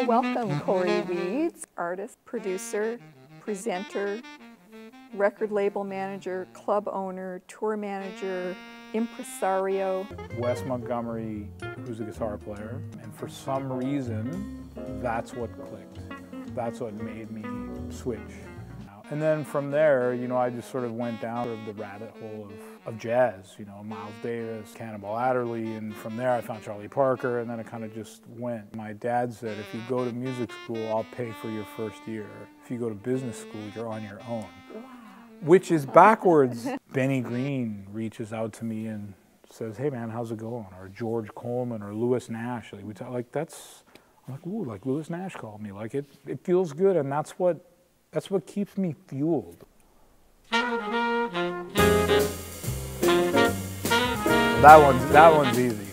Mm-hmm. Welcome, Cory Weeds, artist, producer, presenter, record label manager, club owner, tour manager, impresario. Wes Montgomery, who's a guitar player, and for some reason, that's what clicked. That's what made me switch. And then from there, you know, I just sort of went down sort of the rabbit hole of, of jazz, you know, Miles Davis, Cannonball Adderley, and from there I found Charlie Parker, and then it kind of just went. My dad said, if you go to music school, I'll pay for your first year. If you go to business school, you're on your own. Which is backwards. Benny Green reaches out to me and says, hey man, how's it going? Or George Coleman or Lewis Nash. Like, we talk, like that's, I'm like, ooh, like Lewis Nash called me. Like it, it feels good, and that's what that's what keeps me fueled. That one's, that one's easy.